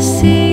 see